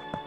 you